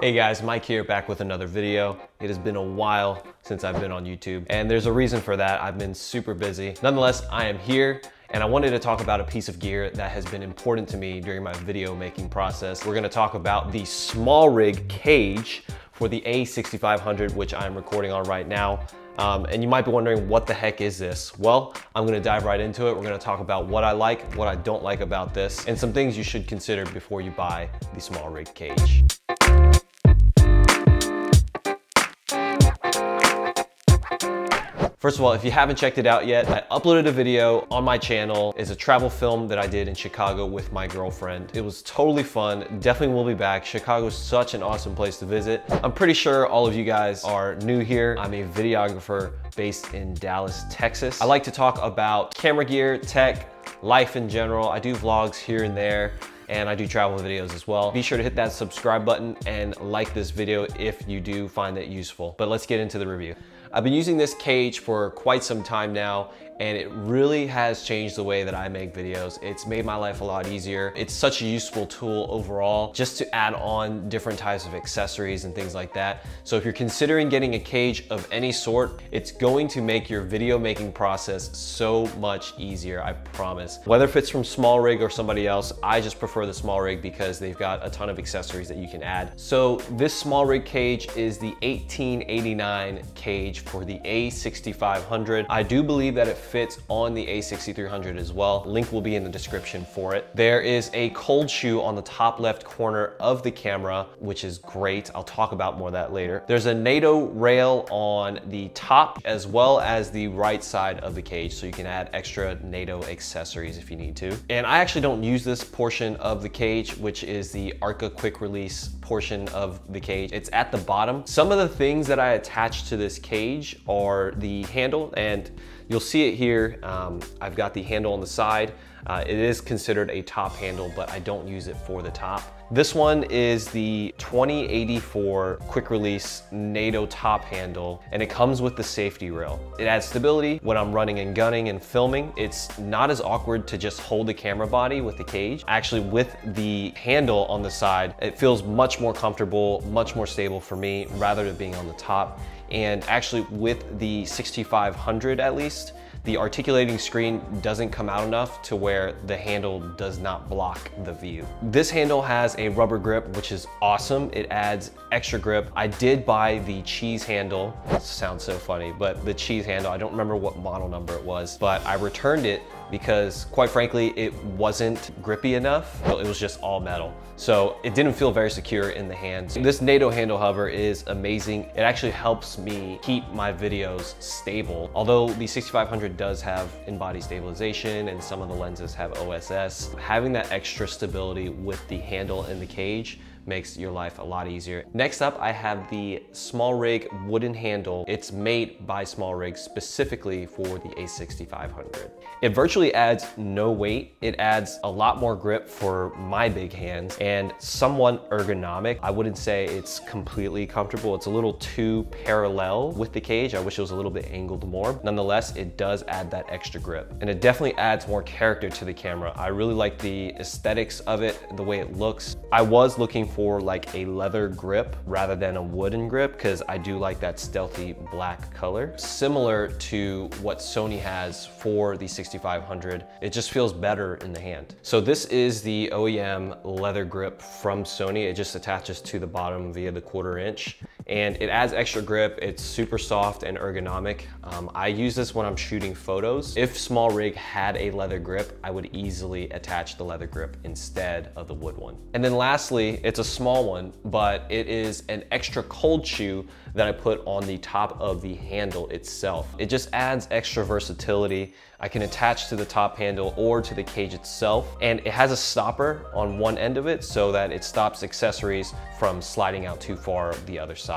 Hey guys, Mike here back with another video. It has been a while since I've been on YouTube and there's a reason for that. I've been super busy. Nonetheless, I am here and I wanted to talk about a piece of gear that has been important to me during my video making process. We're gonna talk about the SmallRig cage for the A6500, which I'm recording on right now. Um, and you might be wondering, what the heck is this? Well, I'm gonna dive right into it. We're gonna talk about what I like, what I don't like about this, and some things you should consider before you buy the SmallRig cage. First of all, if you haven't checked it out yet, I uploaded a video on my channel. It's a travel film that I did in Chicago with my girlfriend. It was totally fun. Definitely will be back. Chicago is such an awesome place to visit. I'm pretty sure all of you guys are new here. I'm a videographer based in Dallas, Texas. I like to talk about camera gear, tech, life in general. I do vlogs here and there and I do travel videos as well. Be sure to hit that subscribe button and like this video if you do find it useful. But let's get into the review. I've been using this cage for quite some time now and it really has changed the way that I make videos. It's made my life a lot easier. It's such a useful tool overall just to add on different types of accessories and things like that. So if you're considering getting a cage of any sort, it's going to make your video making process so much easier, I promise. Whether if it's from SmallRig or somebody else, I just prefer the SmallRig because they've got a ton of accessories that you can add. So this SmallRig cage is the 1889 cage for the A6500. I do believe that it fits on the A6300 as well. Link will be in the description for it. There is a cold shoe on the top left corner of the camera, which is great. I'll talk about more of that later. There's a NATO rail on the top as well as the right side of the cage, so you can add extra NATO accessories if you need to. And I actually don't use this portion of the cage, which is the Arca quick release portion of the cage. It's at the bottom. Some of the things that I attach to this cage are the handle and You'll see it here. Um, I've got the handle on the side. Uh, it is considered a top handle, but I don't use it for the top. This one is the 2084 quick release NATO top handle, and it comes with the safety rail. It adds stability when I'm running and gunning and filming. It's not as awkward to just hold the camera body with the cage. Actually, with the handle on the side, it feels much more comfortable, much more stable for me, rather than being on the top. And actually with the 6500 at least, the articulating screen doesn't come out enough to where the handle does not block the view. This handle has a rubber grip, which is awesome. It adds extra grip. I did buy the cheese handle. sounds so funny, but the cheese handle, I don't remember what model number it was, but I returned it because quite frankly, it wasn't grippy enough. It was just all metal. So it didn't feel very secure in the hands. This NATO handle hover is amazing. It actually helps me keep my videos stable. Although the 6500 does have in-body stabilization and some of the lenses have OSS, having that extra stability with the handle and the cage makes your life a lot easier. Next up, I have the SmallRig wooden handle. It's made by SmallRig specifically for the A6500. It virtually adds no weight. It adds a lot more grip for my big hands and somewhat ergonomic. I wouldn't say it's completely comfortable. It's a little too parallel with the cage. I wish it was a little bit angled more. Nonetheless, it does add that extra grip and it definitely adds more character to the camera. I really like the aesthetics of it, the way it looks. I was looking for like a leather grip rather than a wooden grip because I do like that stealthy black color. Similar to what Sony has for the 6500, it just feels better in the hand. So this is the OEM leather grip from Sony. It just attaches to the bottom via the quarter inch and it adds extra grip. It's super soft and ergonomic. Um, I use this when I'm shooting photos. If SmallRig had a leather grip, I would easily attach the leather grip instead of the wood one. And then lastly, it's a small one, but it is an extra cold shoe that I put on the top of the handle itself. It just adds extra versatility. I can attach to the top handle or to the cage itself. And it has a stopper on one end of it so that it stops accessories from sliding out too far the other side.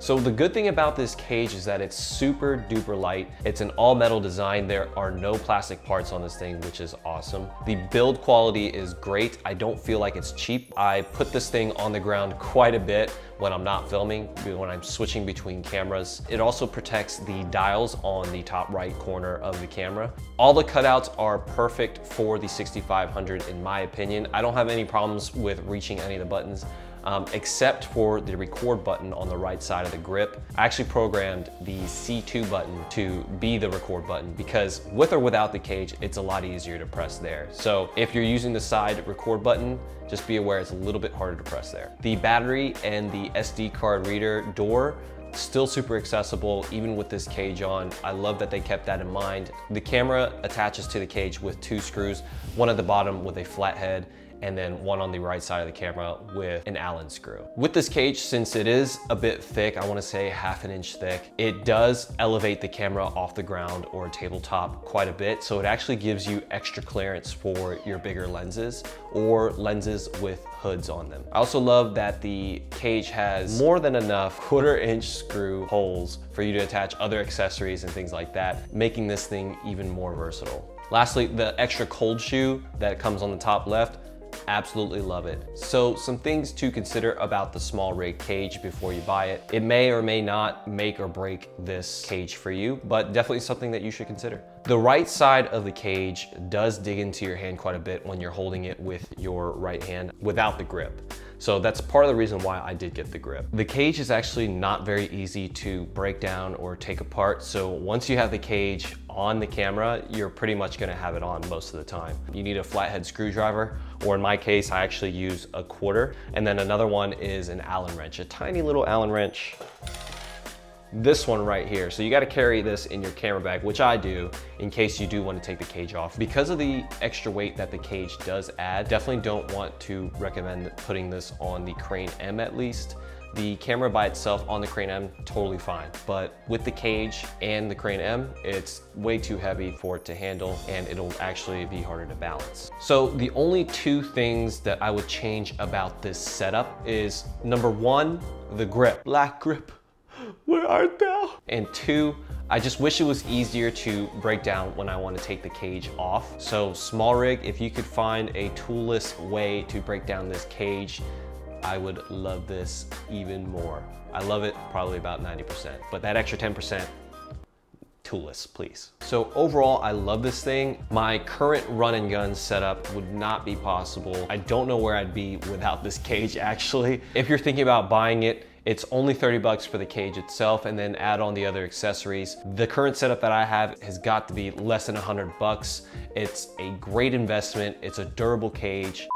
So the good thing about this cage is that it's super duper light. It's an all metal design. There are no plastic parts on this thing, which is awesome. The build quality is great. I don't feel like it's cheap. I put this thing on the ground quite a bit when I'm not filming, when I'm switching between cameras. It also protects the dials on the top right corner of the camera. All the cutouts are perfect for the 6500 in my opinion. I don't have any problems with reaching any of the buttons. Um, except for the record button on the right side of the grip. I actually programmed the C2 button to be the record button because with or without the cage, it's a lot easier to press there. So if you're using the side record button, just be aware it's a little bit harder to press there. The battery and the SD card reader door Still super accessible, even with this cage on. I love that they kept that in mind. The camera attaches to the cage with two screws, one at the bottom with a flat head and then one on the right side of the camera with an Allen screw. With this cage, since it is a bit thick, I wanna say half an inch thick, it does elevate the camera off the ground or tabletop quite a bit. So it actually gives you extra clearance for your bigger lenses or lenses with hoods on them. I also love that the cage has more than enough quarter inch screw holes for you to attach other accessories and things like that, making this thing even more versatile. Lastly, the extra cold shoe that comes on the top left absolutely love it. So some things to consider about the SmallRig cage before you buy it. It may or may not make or break this cage for you, but definitely something that you should consider. The right side of the cage does dig into your hand quite a bit when you're holding it with your right hand without the grip. So that's part of the reason why I did get the grip. The cage is actually not very easy to break down or take apart. So once you have the cage on the camera, you're pretty much gonna have it on most of the time. You need a flathead screwdriver, or in my case, I actually use a quarter. And then another one is an Allen wrench, a tiny little Allen wrench this one right here. So you gotta carry this in your camera bag, which I do, in case you do wanna take the cage off. Because of the extra weight that the cage does add, definitely don't want to recommend putting this on the Crane M at least. The camera by itself on the Crane M, totally fine. But with the cage and the Crane M, it's way too heavy for it to handle and it'll actually be harder to balance. So the only two things that I would change about this setup is number one, the grip, black grip where art thou? And two, I just wish it was easier to break down when I want to take the cage off. So SmallRig, if you could find a toolless way to break down this cage, I would love this even more. I love it probably about 90%, but that extra 10%, toolless, please. So overall, I love this thing. My current run and gun setup would not be possible. I don't know where I'd be without this cage actually. If you're thinking about buying it, it's only 30 bucks for the cage itself and then add on the other accessories. The current setup that I have has got to be less than 100 bucks. It's a great investment. It's a durable cage.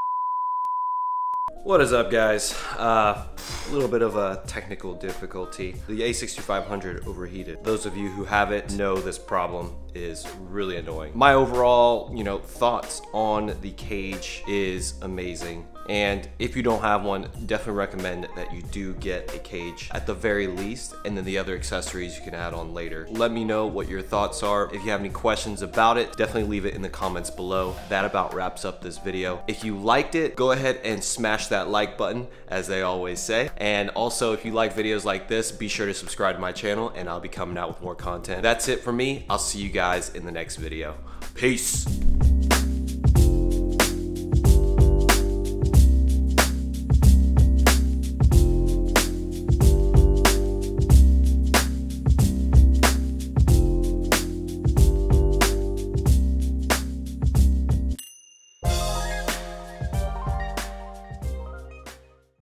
What is up guys? Uh, a little bit of a technical difficulty. The A6500 overheated. Those of you who have it know this problem is really annoying. My overall, you know, thoughts on the cage is amazing. And if you don't have one, definitely recommend that you do get a cage at the very least, and then the other accessories you can add on later. Let me know what your thoughts are. If you have any questions about it, definitely leave it in the comments below. That about wraps up this video. If you liked it, go ahead and smash that like button, as they always say. And also, if you like videos like this, be sure to subscribe to my channel, and I'll be coming out with more content. That's it for me. I'll see you guys in the next video. Peace.